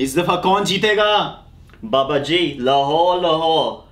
इस दफ़ा कौन जीतेगा? बाबा जी लाहौर लाहौर।